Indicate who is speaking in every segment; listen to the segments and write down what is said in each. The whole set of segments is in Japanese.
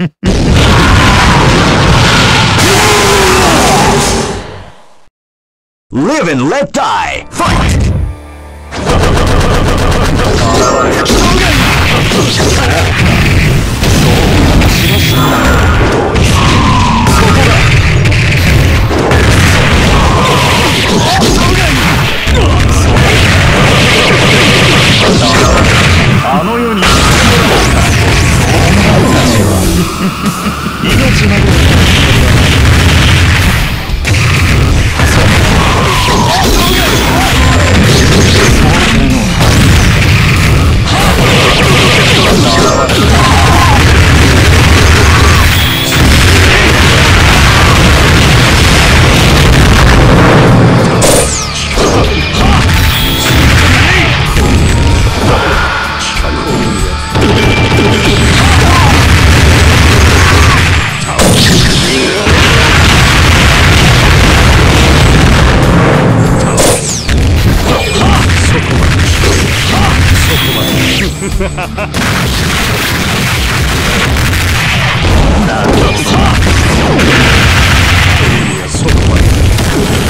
Speaker 1: Live and let die! Fight!
Speaker 2: なんだとさいやそこまで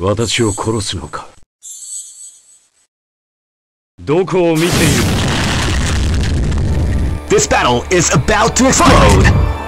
Speaker 2: 私を殺すのかどこを見ている
Speaker 1: This battle is about to explode!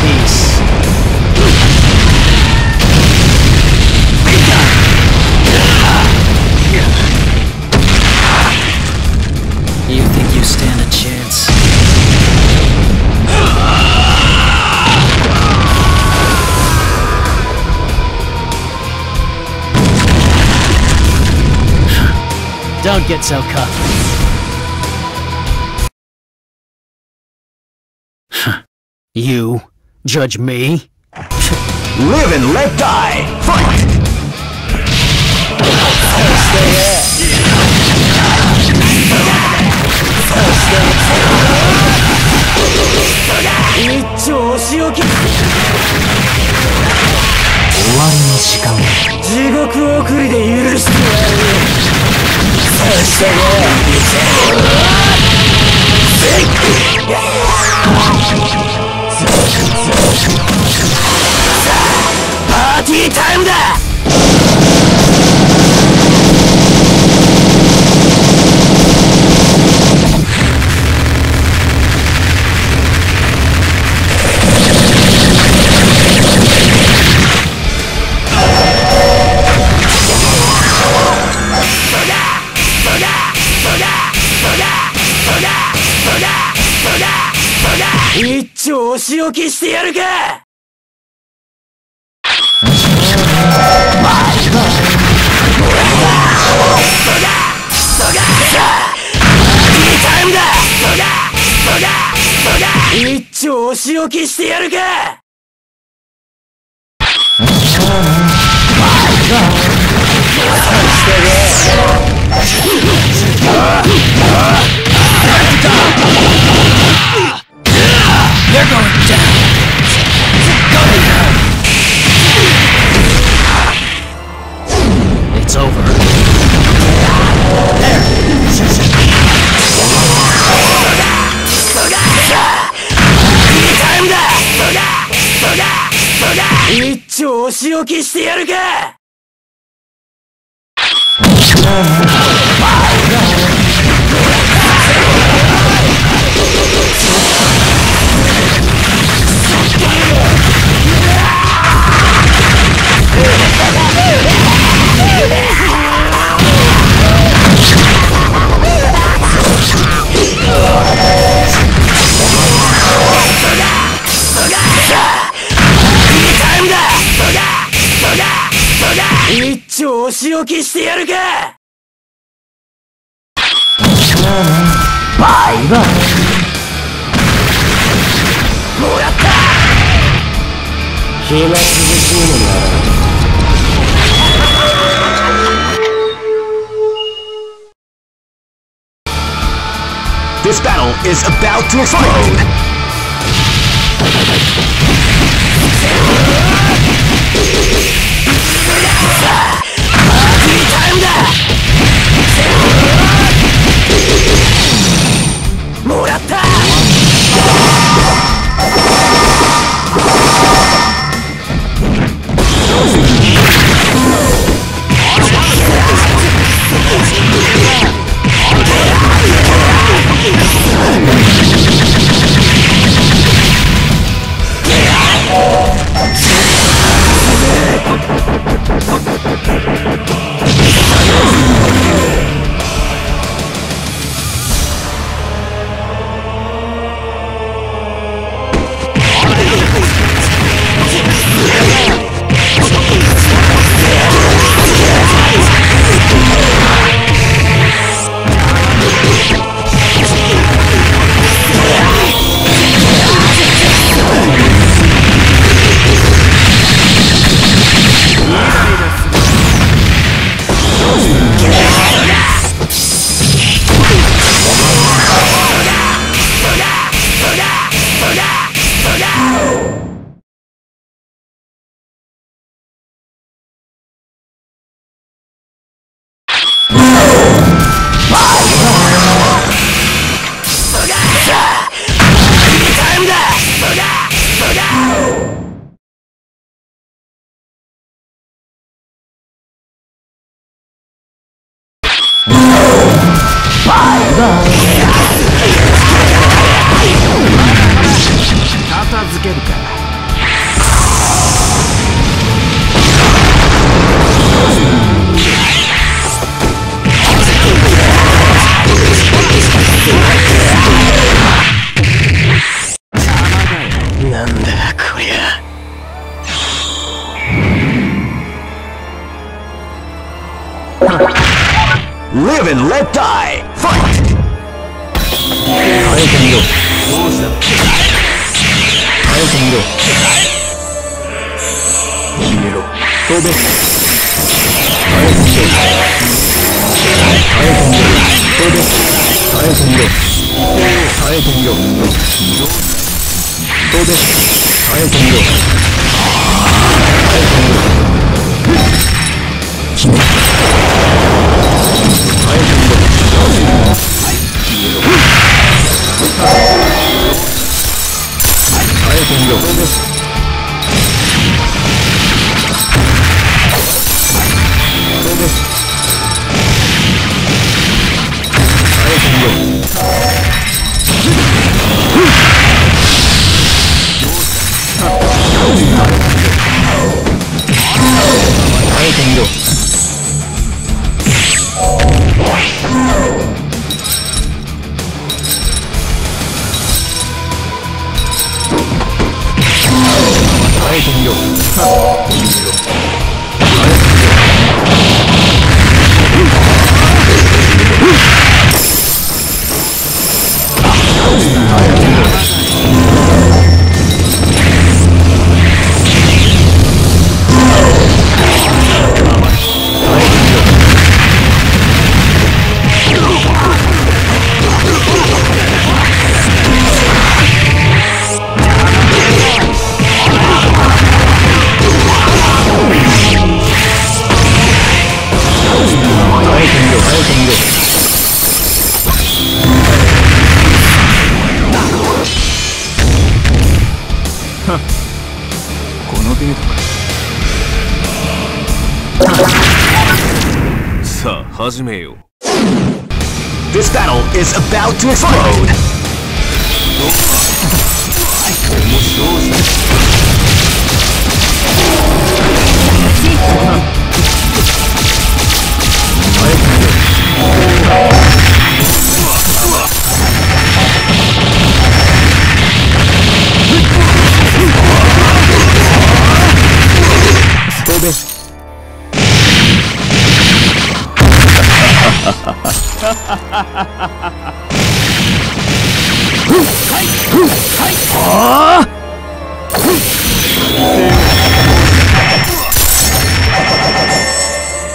Speaker 3: peace. You think you stand a chance? Don't get so cocky. You judge me? Live
Speaker 1: and let die! Fight!
Speaker 3: だ。一丁お仕置きしてやるか。一丁お仕置きしてやるか！お仕置きしてやるか！丁お仕置きしてやるかバイバイもらった気が涼しいのなら
Speaker 1: This battle is about to explode! Ah!
Speaker 3: んだ
Speaker 1: and let die! Fight! 耐えてみろ耐えてみろ消えろ飛べ耐えてみろ耐えてみろ飛べ耐えてみろ耐えてみろ飛べ耐えてみろ耐えてみろ決め耐耐えてみろ
Speaker 2: 始めよう
Speaker 1: This battle is about to explode!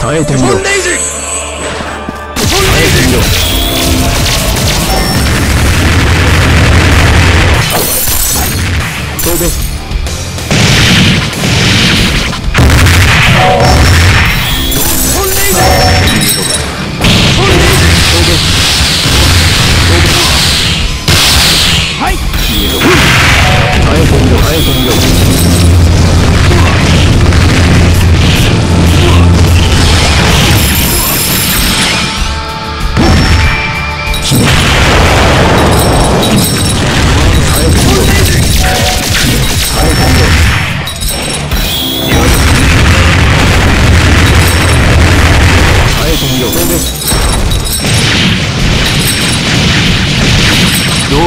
Speaker 1: 耐えてみろ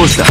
Speaker 2: 王子だ